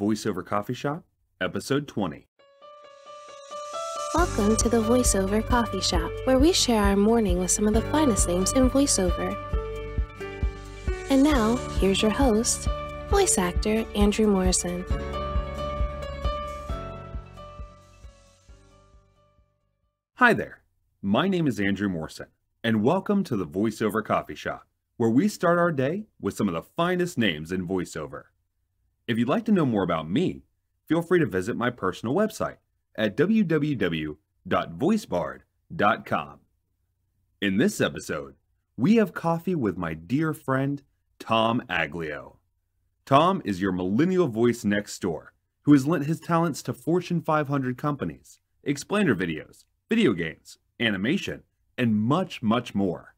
Voiceover Coffee Shop, Episode 20. Welcome to the VoiceOver Coffee Shop, where we share our morning with some of the finest names in voiceover. And now, here's your host, voice actor Andrew Morrison. Hi there. My name is Andrew Morrison, and welcome to the VoiceOver Coffee Shop, where we start our day with some of the finest names in voiceover. If you'd like to know more about me, feel free to visit my personal website at www.voicebard.com. In this episode, we have coffee with my dear friend, Tom Aglio. Tom is your millennial voice next door who has lent his talents to Fortune 500 companies, explainer videos, video games, animation, and much, much more.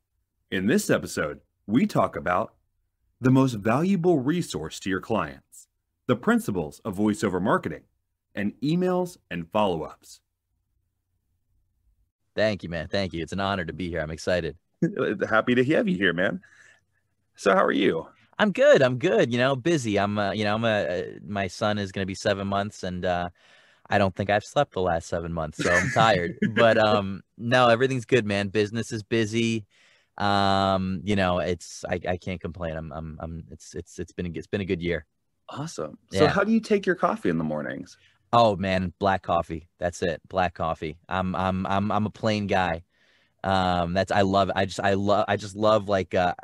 In this episode, we talk about the most valuable resource to your clients, the principles of voiceover marketing, and emails and follow ups. Thank you, man. Thank you. It's an honor to be here. I'm excited. Happy to have you here, man. So, how are you? I'm good. I'm good. You know, busy. I'm, uh, you know, I'm a, uh, my son is going to be seven months and, uh, I don't think I've slept the last seven months, so I'm tired. but um, no, everything's good, man. Business is busy. Um, you know, it's I, I can't complain. I'm I'm I'm it's it's it's been it's been a good year. Awesome. So, Yeah. how do you take your coffee in the mornings? Oh man, black coffee. That's it. Black coffee. I'm I'm I'm I'm a plain guy. Um, that's I love. I just I love I just love like uh,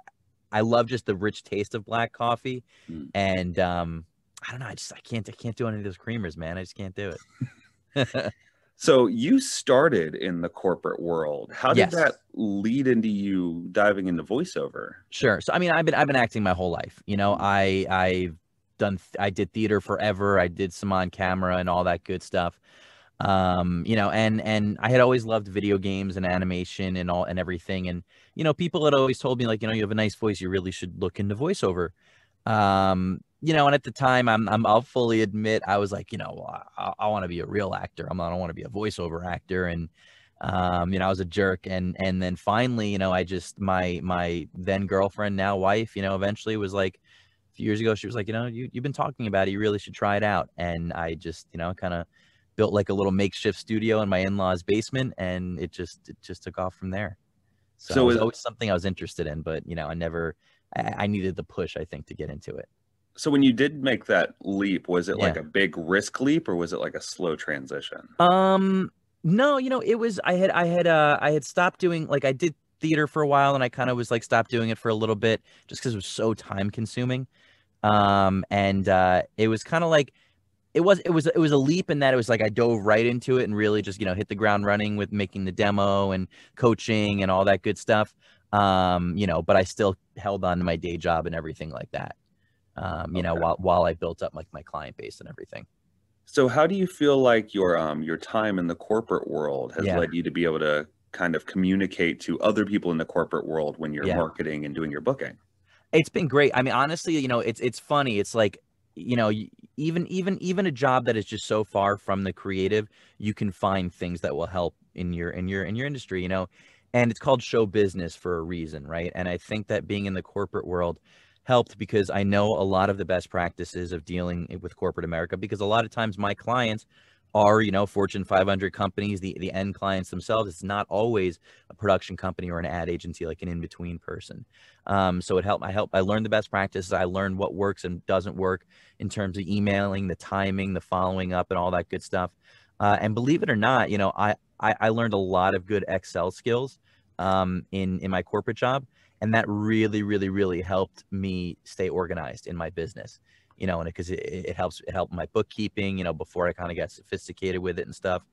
I love just the rich taste of black coffee, Mm. and um, I don't know. I just I can't I can't do any of those creamers, man. I just can't do it. So, you started in the corporate world. How did Yes. that lead into you diving into voiceover? Sure. So I mean, I've been I've been acting my whole life. You know, I I've done I did theater forever. I did some on camera and all that good stuff. Um, you know, and and I had always loved video games and animation and all and everything. And you know, people had always told me like, you know, you have a nice voice. You really should look into voiceover. Um, you know, and at the time, I'm, I'm I'll fully admit I was like, you know, I, I want to be a real actor. I'm not, I don't want to be a voiceover actor. And um, you know, I was a jerk. And and then finally, you know, I just my my then girlfriend, now wife, you know, eventually was like few years ago, she was like, you know, you you've been talking about it. You really should try it out. And I just, you know, kind of built like a little makeshift studio in my in-laws basement and it just it just took off from there. So, So it was is- always something I was interested in, but you know, I never I, I needed the push, I think, to get into it. So, when you did make that leap, was it like a big risk leap or was it like a slow transition? Um, no, you know, it was I had I had uh I had stopped doing like I did theater for a while and I kind of was like stopped doing it for a little bit just because it was so time consuming. Um, and uh it was kind of like it was it was it was a leap in that it was like I dove right into it and really just you know hit the ground running with making the demo and coaching and all that good stuff. Um, you know, but I still held on to my day job and everything like that. Um, you know, while while I built up like my client base and everything. So, how do you feel like your um your time in the corporate world has Yeah. led you to be able to kind of communicate to other people in the corporate world when you're Yeah. marketing and doing your booking? It's been great. I mean, honestly, you know, it's it's funny. It's like, you know, even even even a job that is just so far from the creative, you can find things that will help in your in your in your industry, you know. And it's called show business for a reason, right? And I think that being in the corporate world helped because I know a lot of the best practices of dealing eh, with corporate America because a lot of times my clients are, you know, Fortune 500 companies, the the end clients themselves. It's not always a production company or an ad agency like an in-between person. Um, so it helped. I helped I learned the best practices. I learned what works and doesn't work in terms of emailing, the timing, the following up, and all that good stuff. Uh, and believe it or not, you know, I, I I learned a lot of good Excel skills um, in in my corporate job, and that really, really, really helped me stay organized in my business. You know, and because it, it it helps it helped my bookkeeping. You know, before I kind of got sophisticated with it and stuff.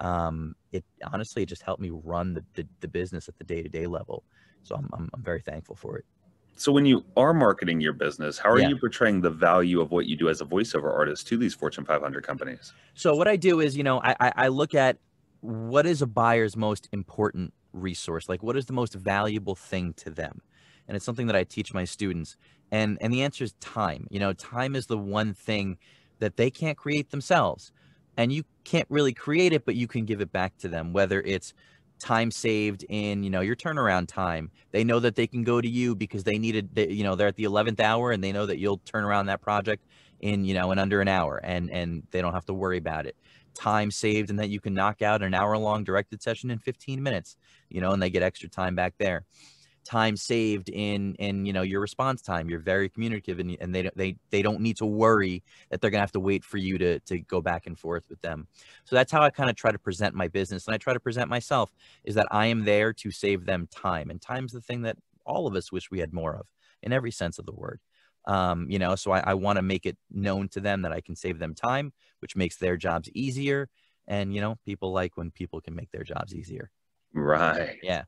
Um, it honestly it just helped me run the, the, the business at the day to day level. So I'm, I'm I'm very thankful for it. So, when you are marketing your business, how are Yeah. you portraying the value of what you do as a voiceover artist to these Fortune 500 companies? So what I do is, you know, I, I I look at what is a buyer's most important resource, like what is the most valuable thing to them, and it's something that I teach my students. And and the answer is time. You know, time is the one thing that they can't create themselves, and you can't really create it, but you can give it back to them. Whether it's time saved in you know your turnaround time they know that they can go to you because they needed you know they're at the 11th hour and they know that you'll turn around that project in you know in under an hour and and they don't have to worry about it time saved and that you can knock out an hour long directed session in 15 minutes you know and they get extra time back there time saved in in you know your response time you're very communicative and, and they don't they they don't need to worry that they're gonna have to wait for you to to go back and forth with them. So that's how i kind of try to present my business and i try to present myself is that i am there to save them time and time's the thing that all of us wish we had more of in every sense of the word. Um, you know so i, I want to make it known to them that i can save them time which makes their jobs easier and you know people like when people can make their jobs easier. Right. yeah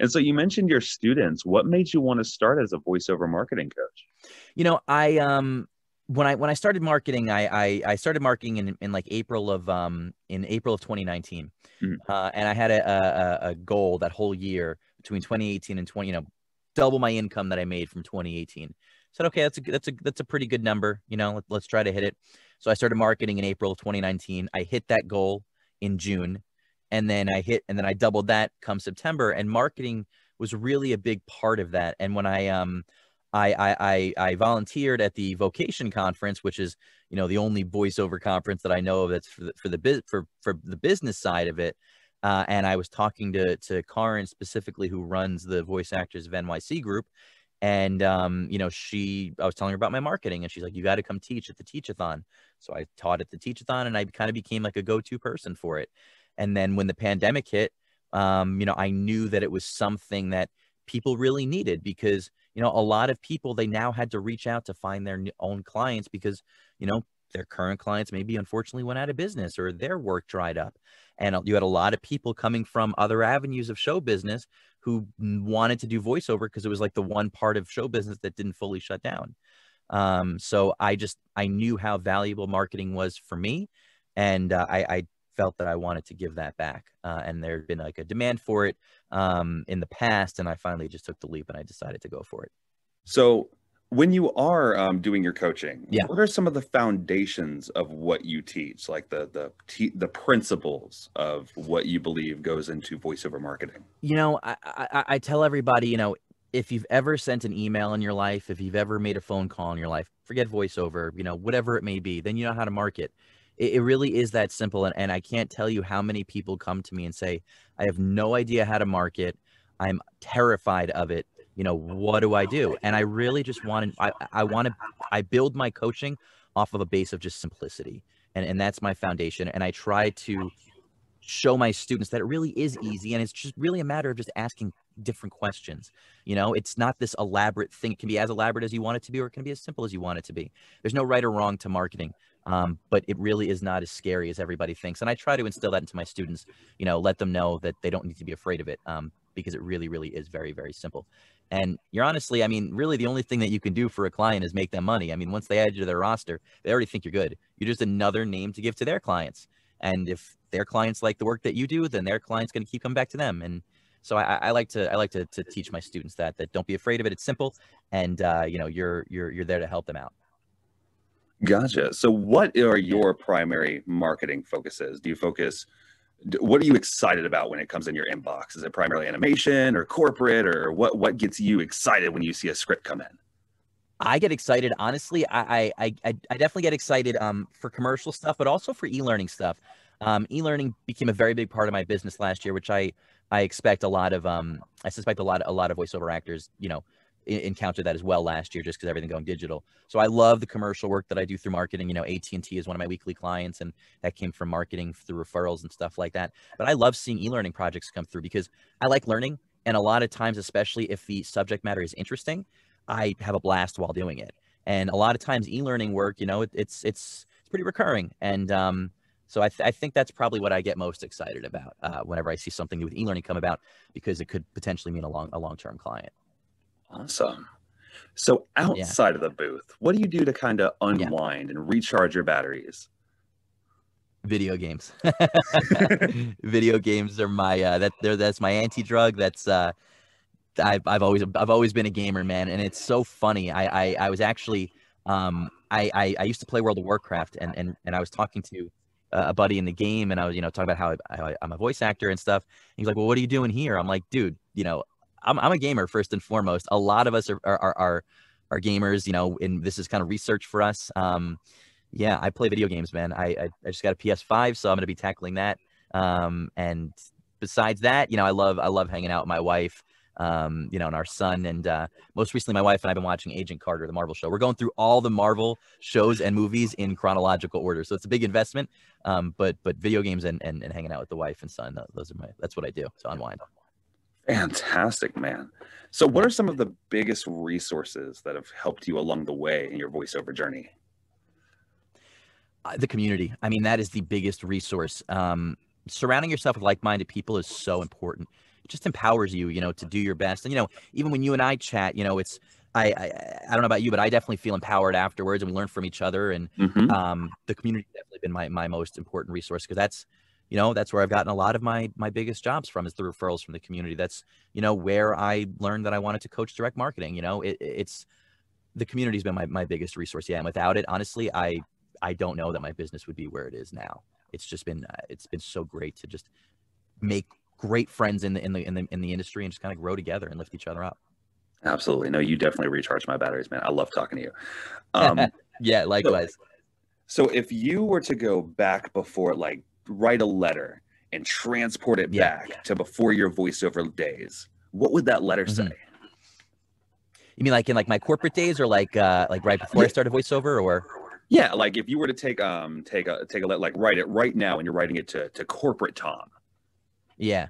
And so you mentioned your students. What made you want to start as a voiceover marketing coach? You know, I um when I when I started marketing, I I, I started marketing in, in like April of um in April of 2019, Mhm. uh, and I had a, a a goal that whole year between 2018 and 20, you know, double my income that I made from 2018. Said okay, that's a that's a that's a pretty good number. You know, let, let's try to hit it. So I started marketing in April of 2019. I hit that goal in June, and then I hit and then I doubled that come September. And marketing was really a big part of that. And when I um I, I I I volunteered at the Vocation Conference, which is you know the only voiceover conference that I know of that's for the, for the for for the business side of it. Uh, and I was talking to to Karin specifically, who runs the Voice Actors of NYC group, and um, you know she I was telling her about my marketing, and she's like, "You got to come teach at the Teachathon." So I taught at the Teachathon, and I kind of became like a go-to person for it. And then when the pandemic hit, um, you know, I knew that it was something that people really needed because you know a lot of people they now had to reach out to find their own clients because you know their current clients maybe unfortunately went out of business or their work dried up. And uh, you had a lot of people coming from other avenues of show business who wanted to do voiceover because it was like the one part of show business that didn't fully shut down. Um, so i just i knew how valuable marketing was for me. And uh, I, I felt that i wanted to give that back uh, and there had been like a demand for it um, in the past and i finally just took the leap and i decided to go for it So when you are um, doing your coaching, Yeah. what are some of the foundations of what you teach, like the the te- the principles of what you believe goes into voiceover marketing? you know I, I i tell everybody you know if you've ever sent an email in your life if you've ever made a phone call in your life forget voiceover you know whatever it may be then you know how to market it, it really is that simple and, and i can't tell you how many people come to me and say i have no idea how to market. I'm terrified of it. You know what do i do? And i really just want to i, I want to i build my coaching off of a base of just simplicity and, and that's my foundation and i try to show my students that it really is easy and it's just really a matter of just asking different questions. You know it's not this elaborate thing. It can be as elaborate as you want it to be or it can be as simple as you want it to be. There's no right or wrong to marketing um, but it really is not as scary as everybody thinks and i try to instill that into my students you know let them know that they don't need to be afraid of it um, because it really really is very very simple. And you're honestly i mean really the only thing that you can do for a client is make them money. I mean once they add you to their roster they already think you're good. You're just another name to give to their clients. And if their clients like the work that you do then their clients going to keep coming back to them. And so I, I like to I like to, to teach my students that that don't be afraid of it. It's simple, and uh, you know you're you're you're there to help them out. Gotcha. So what are your primary marketing focuses? Do you focus? What are you excited about when it comes in your inbox? Is it primarily animation or corporate, or what? What gets you excited when you see a script come in? I get excited, honestly. I I I, I definitely get excited um for commercial stuff, but also for e-learning stuff. Um, e-learning became a very big part of my business last year, which I I expect a lot of um I suspect a lot a lot of voiceover actors you know encountered that as well last year just because everything going digital. So I love the commercial work that I do through marketing. You know, AT and T is one of my weekly clients, and that came from marketing through referrals and stuff like that. But I love seeing e-learning projects come through because I like learning, and a lot of times, especially if the subject matter is interesting, I have a blast while doing it. And a lot of times, e-learning work, you know, it, it's it's it's pretty recurring, and um, so I, th- I think that's probably what I get most excited about uh, whenever I see something new with e-learning come about because it could potentially mean a long a long term client. Awesome. So outside of the booth, what do you do to kind of unwind and recharge your batteries? Video games. Video games are my uh, that they're, that's my anti drug. That's uh, I've I've always I've always been a gamer, man, and it's so funny. I I, I was actually um I, I I used to play World of Warcraft, and and and I was talking to a buddy in the game, and I was you know talking about how, I, I, I'm a voice actor and stuff. He's like, well, what are you doing here? I'm like, dude, you know, I'm I'm a gamer first and foremost. A lot of us are are are, are gamers, you know, and this is kind of research for us. Um, yeah, I play video games, man. I, I, I just got a PS5, so I'm gonna be tackling that. Um, and besides that, you know, I love I love hanging out with my wife um, you know, and our son. And uh, most recently, my wife and I've been watching Agent Carter, the Marvel show. We're going through all the Marvel shows and movies in chronological order, so it's a big investment. Um, but but video games and, and and hanging out with the wife and son, those are my that's what I do to unwind. Fantastic, man. So, what are some of the biggest resources that have helped you along the way in your voiceover journey? Uh, the community. I mean, that is the biggest resource. Um, surrounding yourself with like-minded people is so important It just empowers you, you know, to do your best. And you know, even when you and I chat, you know, it's I, I, I don't know about you, but I definitely feel empowered afterwards, and we learn from each other. And mm-hmm. um, the community has definitely been my my most important resource because that's you know that's where I've gotten a lot of my my biggest jobs from is the referrals from the community. That's you know where I learned that I wanted to coach direct marketing. You know, it, it's the community's been my my biggest resource. Yeah, and without it, honestly, I I don't know that my business would be where it is now. It's just been uh, it's been so great to just make great friends in the in the in the in the industry and just kind of grow together and lift each other up. Absolutely. No, you definitely recharge my batteries, man. I love talking to you. Um, yeah, likewise. So, so, if you were to go back before, like, write a letter and transport it yeah, back yeah. to before your voiceover days, what would that letter mm-hmm. say? You mean like in like my corporate days, or like uh like right before yeah. I started voiceover, or? Yeah, like if you were to take um take a take a like write it right now, and you're writing it to to corporate Tom yeah.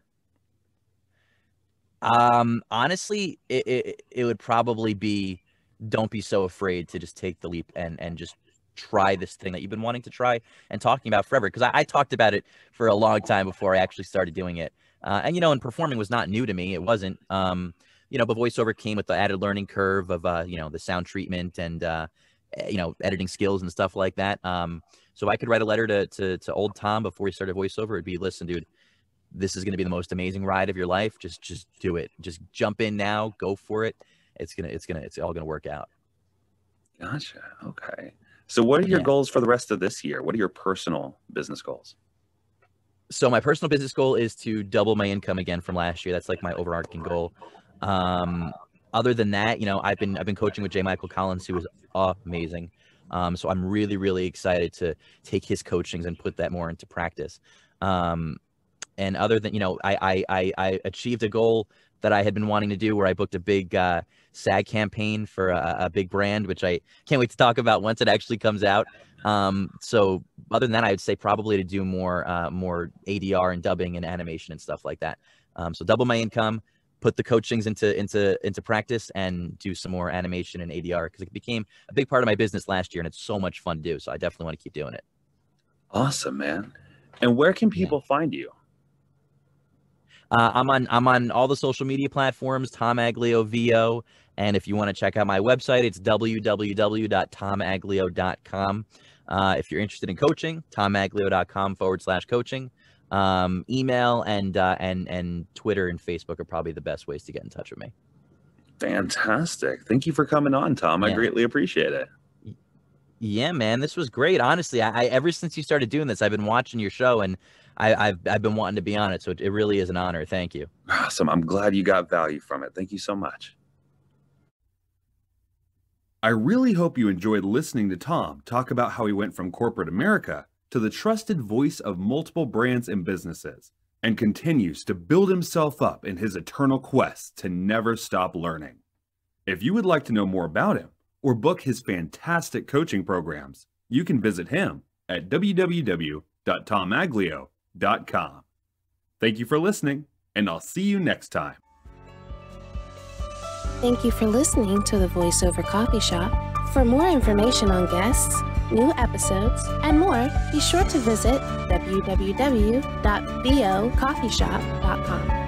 Um, honestly, it, it it would probably be don't be so afraid to just take the leap and and just try this thing that you've been wanting to try and talking about forever. Because I, I, talked about it for a long time before I actually started doing it. Uh, and you know, and performing was not new to me. It wasn't. Um, you know, but voiceover came with the added learning curve of uh, you know, the sound treatment and uh, eh, you know, editing skills and stuff like that. Um, so I could write a letter to to to old Tom before he started voiceover. It'd be, listen, dude this is going to be the most amazing ride of your life. Just just do it. Just jump in now. Go for it. It's gonna it's gonna it's all gonna work out. Gotcha. Okay. So what are your yeah. goals for the rest of this year? What are your personal business goals? So my personal business goal is to double my income again from last year. That's like my overarching goal. Um, other than that, you know, I've been I've been coaching with J. Michael Collins, who is amazing. Um, so I'm really really excited to take his coachings and put that more into practice. Um, and other than you know I, I i achieved a goal that i had been wanting to do where i booked a big uh, sag campaign for a, a, big brand which i can't wait to talk about once it actually comes out. Um, so other than that i would say probably to do more uh, more adr and dubbing and animation and stuff like that. Um, so double my income put the coachings into into into practice and do some more animation and adr because it became a big part of my business last year and it's so much fun to do so i definitely want to keep doing it. Awesome man. And where can people yeah. find you uh, I'm on I'm on all the social media platforms, Tom Aglio VO. And if you want to check out my website, it's www.tomaglio.com. Uh, if you're interested in coaching, tomaglio.com forward slash coaching. Um, email and uh, and and Twitter and Facebook are probably the best ways to get in touch with me. Fantastic! Thank you for coming on, Tom. Yeah. I greatly appreciate it. Yeah, man, this was great. Honestly, I, I ever since you started doing this, I've been watching your show and I, have I've been wanting to be on it, so it really is an honor. Thank you. Awesome. I'm glad you got value from it. Thank you so much. I really hope you enjoyed listening to Tom talk about how he went from corporate America to the trusted voice of multiple brands and businesses and continues to build himself up in his eternal quest to never stop learning. If you would like to know more about him or book his fantastic coaching programs, you can visit him at www.tomaglio.com com. Thank you for listening, and I'll see you next time. Thank you for listening to the VoiceOver Coffee Shop. For more information on guests, new episodes, and more, be sure to visit www.vocoffeeshop.com.